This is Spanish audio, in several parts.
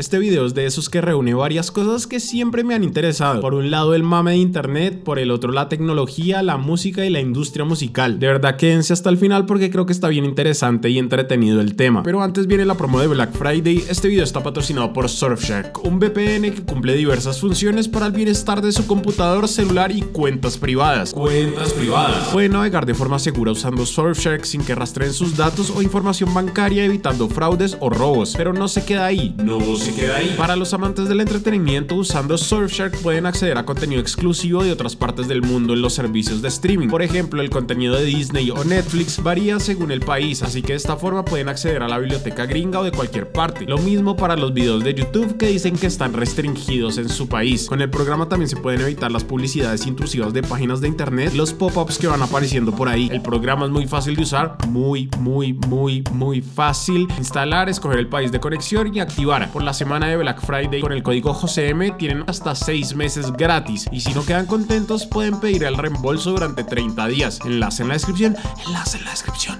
Este video es de esos que reúne varias cosas que siempre me han interesado. Por un lado el mame de internet, por el otro la tecnología, la música y la industria musical. De verdad quédense hasta el final porque creo que está bien interesante y entretenido el tema. Pero antes viene la promo de Black Friday. Este video está patrocinado por Surfshark, un VPN que cumple diversas funciones para el bienestar de su computador, celular y cuentas privadas. Cuentas privadas. Puede navegar de forma segura usando Surfshark sin que rastreen sus datos o información bancaria evitando fraudes o robos. Pero no se queda ahí. No se queda ahí. Para los amantes del entretenimiento, usando Surfshark pueden acceder a contenido exclusivo de otras partes del mundo en los servicios de streaming. Por ejemplo, el contenido de Disney o Netflix varía según el país, así que de esta forma pueden acceder a la biblioteca gringa o de cualquier parte. Lo mismo para los videos de YouTube que dicen que están restringidos en su país. Con el programa también se pueden evitar las publicidades intrusivas de páginas de internet, los pop-ups que van apareciendo por ahí. El programa es muy fácil de usar, muy, muy, muy, muy fácil. Instalar, escoger el país de conexión y activar. Por las semana de Black Friday con el código JCM tienen hasta 6 meses gratis y si no quedan contentos pueden pedir el reembolso durante 30 días. Enlace en la descripción, enlace en la descripción.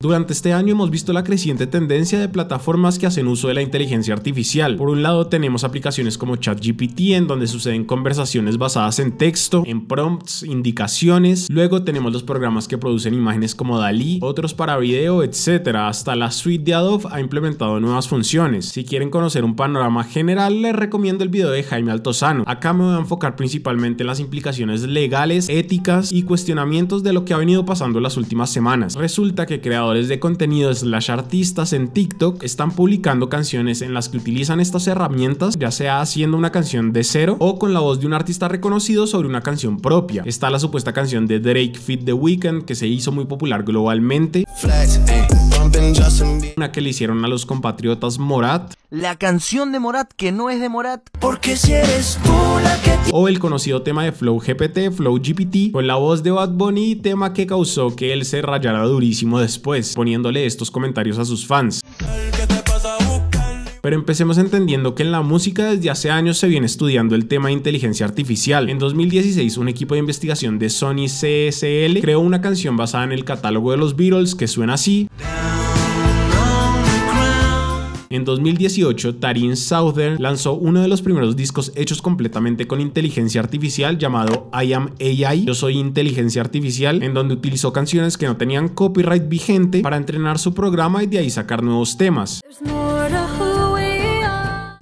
Durante este año hemos visto la creciente tendencia de plataformas que hacen uso de la inteligencia artificial. Por un lado tenemos aplicaciones como ChatGPT en donde suceden conversaciones basadas en texto, en prompts, indicaciones. Luego tenemos los programas que producen imágenes como DALI, otros para video, etc. Hasta la suite de Adobe ha implementado nuevas funciones. Si quieren conocer un panorama general les recomiendo el video de Jaime Altozano. Acá me voy a enfocar principalmente en las implicaciones legales, éticas y cuestionamientos de lo que ha venido pasando las últimas semanas. Resulta que creadores de contenido slash artistas en TikTok están publicando canciones en las que utilizan estas herramientas, ya sea haciendo una canción de cero o con la voz de un artista reconocido sobre una canción propia. Está la supuesta canción de Drake Fit The Weeknd que se hizo muy popular globalmente. Una que le hicieron a los compatriotas Morat. La canción de Morat que no es de Morat. Porque si eres tú la que O el conocido tema de Flow GPT, Flow GPT, con la voz de Bad Bunny, tema que causó que él se rayara durísimo después, poniéndole estos comentarios a sus fans. Pero empecemos entendiendo que en la música desde hace años se viene estudiando el tema de inteligencia artificial. En 2016 un equipo de investigación de Sony CSL creó una canción basada en el catálogo de los Beatles que suena así. En 2018, Taryn Souther lanzó uno de los primeros discos hechos completamente con inteligencia artificial llamado I Am AI, Yo Soy Inteligencia Artificial, en donde utilizó canciones que no tenían copyright vigente para entrenar su programa y de ahí sacar nuevos temas.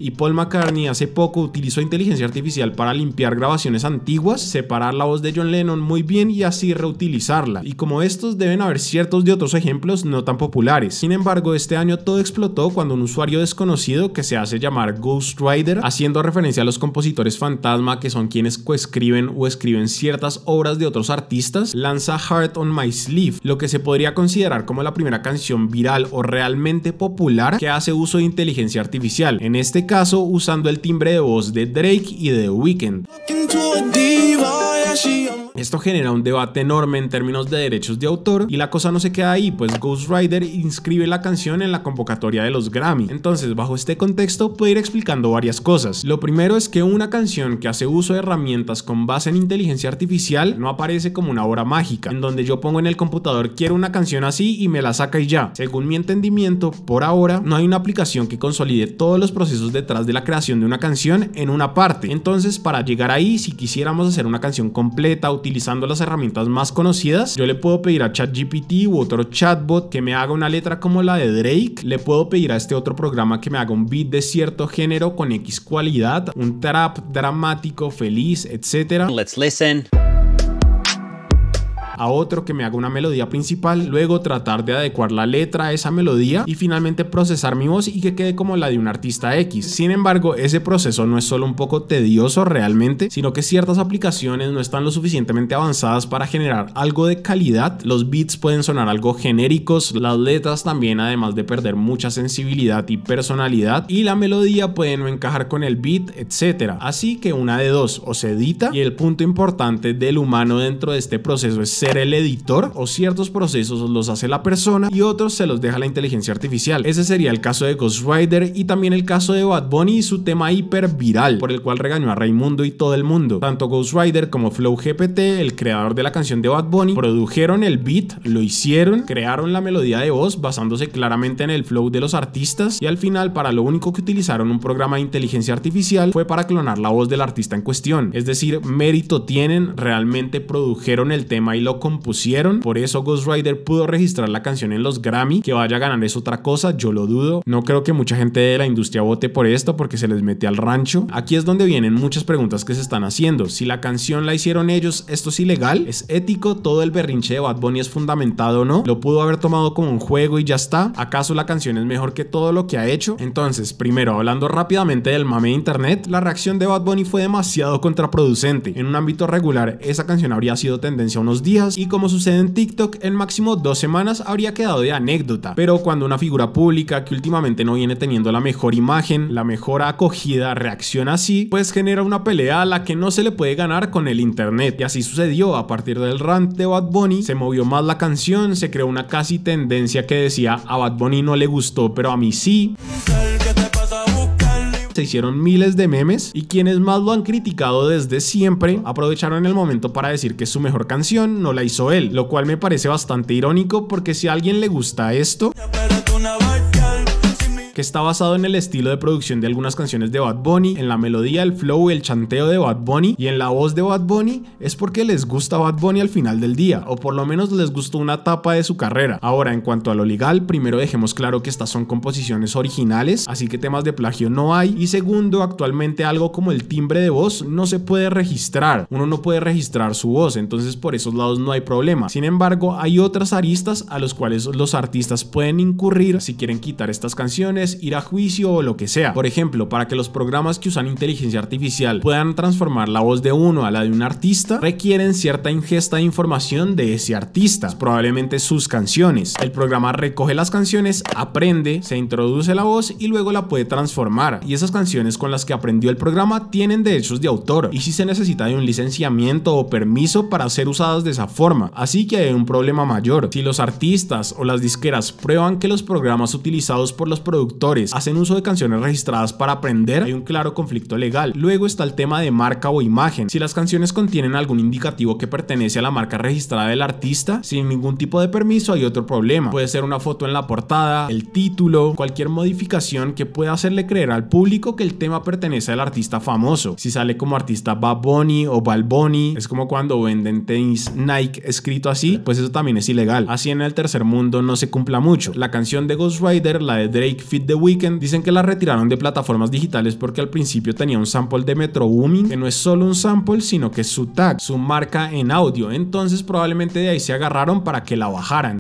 Y Paul McCartney hace poco utilizó inteligencia artificial para limpiar grabaciones antiguas, separar la voz de John Lennon muy bien y así reutilizarla. Y como estos deben haber ciertos de otros ejemplos no tan populares. Sin embargo, este año todo explotó cuando un usuario desconocido que se hace llamar Ghost Rider, haciendo referencia a los compositores fantasma que son quienes coescriben o escriben ciertas obras de otros artistas, lanza Heart on My Sleeve, lo que se podría considerar como la primera canción viral o realmente popular que hace uso de inteligencia artificial. En este caso, caso usando el timbre de voz de Drake y de The Weeknd. Esto genera un debate enorme en términos de derechos de autor y la cosa no se queda ahí, pues Ghost Rider inscribe la canción en la convocatoria de los Grammy. Entonces, bajo este contexto, puedo ir explicando varias cosas. Lo primero es que una canción que hace uso de herramientas con base en inteligencia artificial no aparece como una obra mágica, en donde yo pongo en el computador quiero una canción así y me la saca y ya. Según mi entendimiento, por ahora no hay una aplicación que consolide todos los procesos detrás de la creación de una canción en una parte. Entonces, para llegar ahí, si quisiéramos hacer una canción completa, utilizando las herramientas más conocidas, yo le puedo pedir a ChatGPT u otro chatbot que me haga una letra como la de Drake, le puedo pedir a este otro programa que me haga un beat de cierto género con X cualidad, un trap dramático, feliz, etc. Let's listen a otro que me haga una melodía principal, luego tratar de adecuar la letra a esa melodía y finalmente procesar mi voz y que quede como la de un artista X. Sin embargo, ese proceso no es solo un poco tedioso realmente, sino que ciertas aplicaciones no están lo suficientemente avanzadas para generar algo de calidad. Los beats pueden sonar algo genéricos, las letras también además de perder mucha sensibilidad y personalidad y la melodía puede no encajar con el beat, etc. Así que una de dos, o se edita y el punto importante del humano dentro de este proceso es ser el editor o ciertos procesos los hace la persona y otros se los deja la inteligencia artificial. Ese sería el caso de Ghost Rider y también el caso de Bad Bunny y su tema hiper viral por el cual regañó a Raimundo y todo el mundo. Tanto Ghost Rider como Flow GPT, el creador de la canción de Bad Bunny, produjeron el beat, lo hicieron, crearon la melodía de voz basándose claramente en el flow de los artistas y al final para lo único que utilizaron un programa de inteligencia artificial fue para clonar la voz del artista en cuestión. Es decir, mérito tienen, realmente produjeron el tema y lo compusieron. Por eso Ghost Rider pudo registrar la canción en los Grammy. Que vaya a ganar es otra cosa, yo lo dudo. No creo que mucha gente de la industria vote por esto porque se les mete al rancho. Aquí es donde vienen muchas preguntas que se están haciendo. Si la canción la hicieron ellos, ¿esto es ilegal? ¿Es ético? ¿Todo el berrinche de Bad Bunny es fundamentado o no? ¿Lo pudo haber tomado como un juego y ya está? ¿Acaso la canción es mejor que todo lo que ha hecho? Entonces, primero, hablando rápidamente del mame de internet, la reacción de Bad Bunny fue demasiado contraproducente. En un ámbito regular, esa canción habría sido tendencia unos días y como sucede en TikTok, en máximo dos semanas habría quedado de anécdota. Pero cuando una figura pública que últimamente no viene teniendo la mejor imagen, la mejor acogida, reacciona así, pues genera una pelea a la que no se le puede ganar con el internet. Y así sucedió, a partir del rant de Bad Bunny, se movió más la canción, se creó una casi tendencia que decía a Bad Bunny no le gustó, pero a mí sí se hicieron miles de memes y quienes más lo han criticado desde siempre aprovecharon el momento para decir que su mejor canción no la hizo él, lo cual me parece bastante irónico porque si a alguien le gusta esto que está basado en el estilo de producción de algunas canciones de Bad Bunny, en la melodía, el flow y el chanteo de Bad Bunny y en la voz de Bad Bunny, es porque les gusta Bad Bunny al final del día, o por lo menos les gustó una etapa de su carrera. Ahora, en cuanto a lo legal, primero dejemos claro que estas son composiciones originales, así que temas de plagio no hay, y segundo, actualmente algo como el timbre de voz no se puede registrar, uno no puede registrar su voz, entonces por esos lados no hay problema. Sin embargo, hay otras aristas a los cuales los artistas pueden incurrir si quieren quitar estas canciones ir a juicio o lo que sea. Por ejemplo, para que los programas que usan inteligencia artificial puedan transformar la voz de uno a la de un artista, requieren cierta ingesta de información de ese artista, probablemente sus canciones. El programa recoge las canciones, aprende, se introduce la voz y luego la puede transformar. Y esas canciones con las que aprendió el programa tienen derechos de autor y si se necesita de un licenciamiento o permiso para ser usadas de esa forma. Así que hay un problema mayor. Si los artistas o las disqueras prueban que los programas utilizados por los productores hacen uso de canciones registradas para aprender, hay un claro conflicto legal. Luego está el tema de marca o imagen. Si las canciones contienen algún indicativo que pertenece a la marca registrada del artista, sin ningún tipo de permiso hay otro problema. Puede ser una foto en la portada, el título, cualquier modificación que pueda hacerle creer al público que el tema pertenece al artista famoso. Si sale como artista Bad Bunny o Balboni, es como cuando venden tenis Nike escrito así, pues eso también es ilegal. Así en el tercer mundo no se cumpla mucho. La canción de Ghost Rider, la de Drake Fit The Weeknd dicen que la retiraron de plataformas digitales porque al principio tenía un sample de Metro Booming, que no es solo un sample, sino que es su tag, su marca en audio. Entonces probablemente de ahí se agarraron para que la bajaran.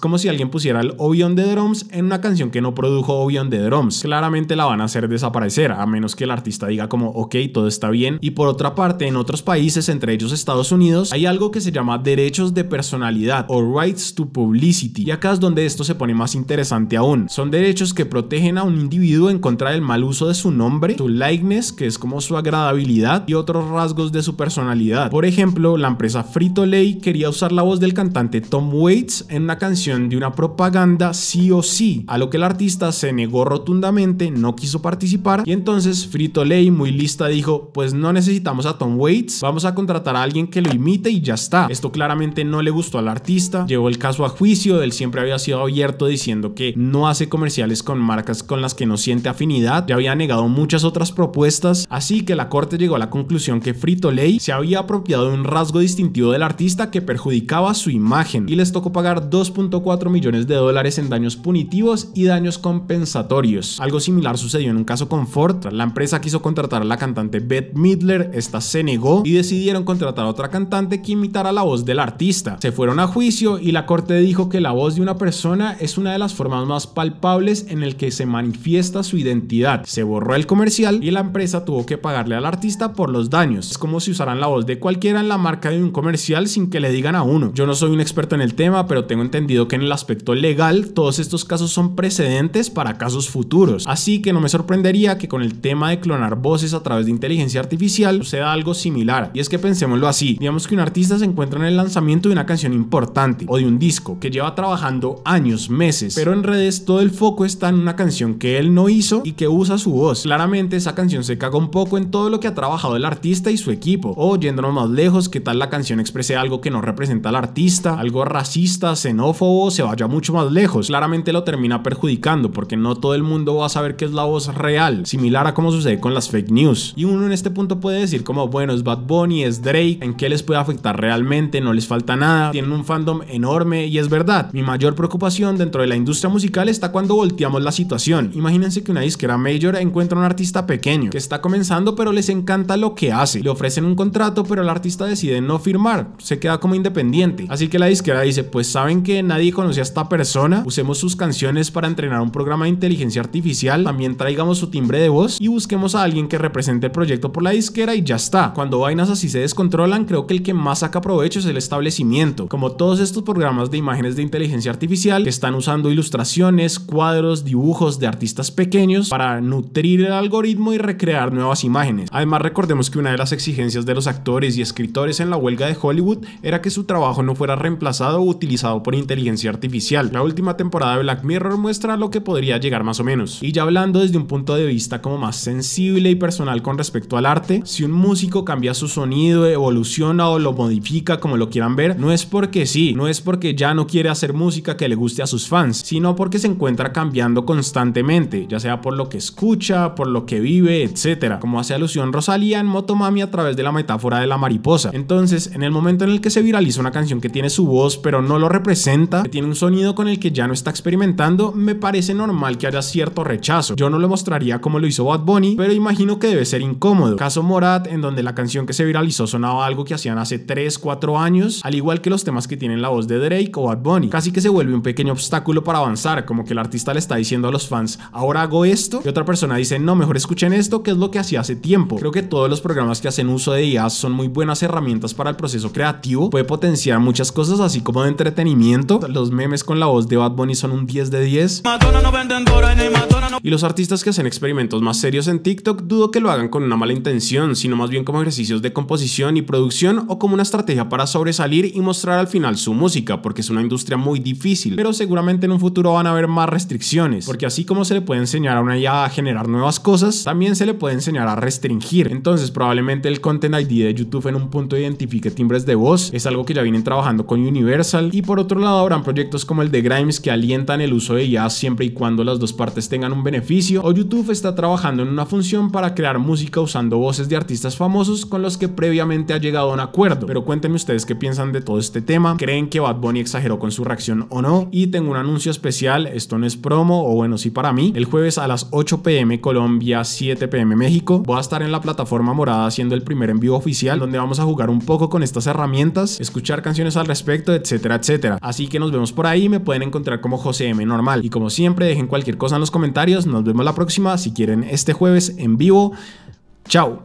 Como si alguien pusiera el Obion de Drums en una canción que no produjo Obion de Drums. Claramente la van a hacer desaparecer, a menos que el artista diga como, ok, todo está bien. Y por otra parte, en otros países, entre ellos Estados Unidos, hay algo que se llama derechos de personalidad o rights to publicity. Y acá es donde esto se pone más interesante aún. Son derechos que protegen a un individuo en contra del mal uso de su nombre, su likeness, que es como su agradabilidad, y otros rasgos de su personalidad. Por ejemplo, la empresa Frito Lay quería usar la voz del cantante Tom Waits en una canción de una propaganda sí o sí, a lo que el artista se negó rotundamente, no quiso participar y entonces Frito Lay muy lista dijo, pues no necesitamos a Tom Waits, vamos a contratar a alguien que lo imite y ya está. Esto claramente no le gustó al artista, llevó el caso a juicio, él siempre había sido abierto diciendo que no hace comerciales con marcas con las que no siente afinidad, ya había negado muchas otras propuestas, así que la corte llegó a la conclusión que Frito Lay se había apropiado de un rasgo distintivo del artista que perjudicaba su imagen y les tocó pagar 2. 4 millones de dólares en daños punitivos y daños compensatorios. Algo similar sucedió en un caso con Ford. La empresa quiso contratar a la cantante Beth Midler, esta se negó y decidieron contratar a otra cantante que imitara la voz del artista. Se fueron a juicio y la corte dijo que la voz de una persona es una de las formas más palpables en el que se manifiesta su identidad. Se borró el comercial y la empresa tuvo que pagarle al artista por los daños. Es como si usaran la voz de cualquiera en la marca de un comercial sin que le digan a uno. Yo no soy un experto en el tema, pero tengo entendido que en el aspecto legal todos estos casos son precedentes para casos futuros. Así que no me sorprendería que con el tema de clonar voces a través de inteligencia artificial suceda algo similar. Y es que pensémoslo así, digamos que un artista se encuentra en el lanzamiento de una canción importante o de un disco que lleva trabajando años, meses, pero en redes todo el foco está en una canción que él no hizo y que usa su voz. Claramente esa canción se caga un poco en todo lo que ha trabajado el artista y su equipo. O yéndonos más lejos, que tal la canción exprese algo que no representa al artista, algo racista, xenófobo, se vaya mucho más lejos. Claramente lo termina perjudicando porque no todo el mundo va a saber que es la voz real, similar a como sucede con las fake news. Y uno en este punto puede decir como, bueno, es Bad Bunny, es Drake, ¿en qué les puede afectar realmente? No les falta nada, tienen un fandom enorme y es verdad. Mi mayor preocupación dentro de la industria musical está cuando volteamos la situación. Imagínense que una disquera major encuentra un artista pequeño que está comenzando pero les encanta lo que hace. Le ofrecen un contrato pero el artista decide no firmar, se queda como independiente. Así que la disquera dice, pues saben que nadie conoce a esta persona, usemos sus canciones para entrenar un programa de inteligencia artificial, también traigamos su timbre de voz y busquemos a alguien que represente el proyecto por la disquera y ya está. Cuando vainas así se descontrolan, creo que el que más saca provecho es el establecimiento. Como todos estos programas de imágenes de inteligencia artificial que están usando ilustraciones, cuadros, dibujos de artistas pequeños para nutrir el algoritmo y recrear nuevas imágenes. Además recordemos que una de las exigencias de los actores y escritores en la huelga de Hollywood era que su trabajo no fuera reemplazado o utilizado por inteligencia artificial. La última temporada de Black Mirror muestra lo que podría llegar más o menos. Y ya hablando desde un punto de vista como más sensible y personal con respecto al arte, si un músico cambia su sonido, evoluciona o lo modifica como lo quieran ver, no es porque sí, no es porque ya no quiere hacer música que le guste a sus fans, sino porque se encuentra cambiando constantemente, ya sea por lo que escucha, por lo que vive, etc. Como hace alusión Rosalía en Motomami a través de la metáfora de la mariposa. Entonces, en el momento en el que se viraliza una canción que tiene su voz pero no lo representa, tiene un sonido con el que ya no está experimentando, me parece normal que haya cierto rechazo. Yo no lo mostraría como lo hizo Bad Bunny, pero imagino que debe ser incómodo. Caso Morat, en donde la canción que se viralizó sonaba algo que hacían hace 3, 4 años, al igual que los temas que tienen la voz de Drake o Bad Bunny. Casi que se vuelve un pequeño obstáculo para avanzar, como que el artista le está diciendo a los fans, ahora hago esto, y otra persona dice, no, mejor escuchen esto, que es lo que hacía hace tiempo. Creo que todos los programas que hacen uso de IA son muy buenas herramientas para el proceso creativo, puede potenciar muchas cosas así como de entretenimiento. Los memes con la voz de Bad Bunny son un 10 de 10. Y los artistas que hacen experimentos más serios en TikTok dudo que lo hagan con una mala intención, sino más bien como ejercicios de composición y producción o como una estrategia para sobresalir y mostrar al final su música, porque es una industria muy difícil, pero seguramente en un futuro van a haber más restricciones, porque así como se le puede enseñar a una IA a generar nuevas cosas, también se le puede enseñar a restringir. Entonces probablemente el Content ID de YouTube en un punto identifique timbres de voz, es algo que ya vienen trabajando con Universal y por otro lado proyectos como el de Grimes que alientan el uso de IA siempre y cuando las dos partes tengan un beneficio o YouTube está trabajando en una función para crear música usando voces de artistas famosos con los que previamente ha llegado a un acuerdo. Pero cuéntenme ustedes qué piensan de todo este tema, creen que Bad Bunny exageró con su reacción o no y tengo un anuncio especial, esto no es promo o bueno sí para mí, el jueves a las 8 pm Colombia, 7 pm México, voy a estar en la plataforma morada haciendo el primer envío oficial donde vamos a jugar un poco con estas herramientas, escuchar canciones al respecto, etcétera, etcétera. Así que nos vemos por ahí, me pueden encontrar como José M normal y como siempre dejen cualquier cosa en los comentarios, nos vemos la próxima si quieren este jueves en vivo. Chao.